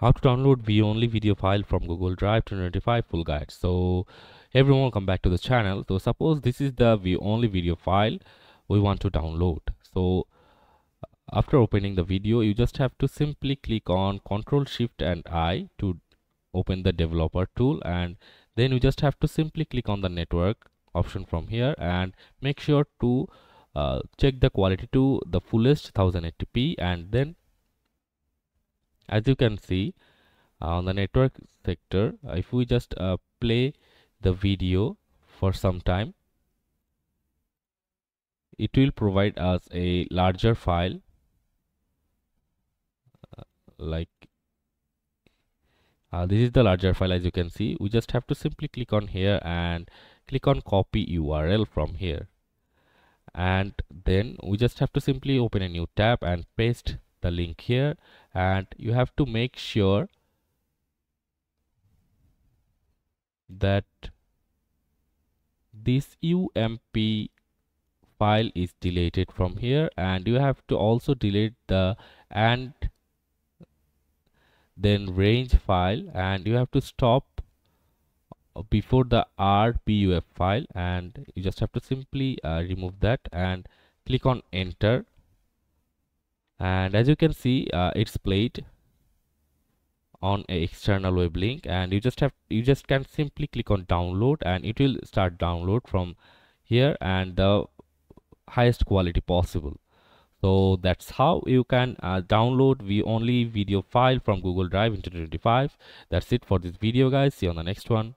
how to download view only video file from google drive 2025 full guide so everyone welcome back to the channel. So suppose this is the view only video file we want to download. So after opening the video you just have to simply click on Ctrl shift and i to open the developer tool. And then you just have to simply click on the network option from here and make sure to uh, check the quality to the fullest 1080p and then as you can see uh, on the network sector if we just uh, play the video for some time it will provide us a larger file uh, like uh, this is the larger file as you can see. We just have to simply click on here and click on copy url from here. And then we just have to simply open a new tab and paste the link here and you have to make sure that this UMP file is deleted from here and you have to also delete the and then range file and you have to stop before the rbuf file and you just have to simply uh, remove that and click on enter and as you can see uh, it's played on a external web link. And you just have you just can simply click on download and it will start download from here and the highest quality possible. So that's how you can uh, download the only video file from google drive in 2025 that's it for this video guys. See you on the next one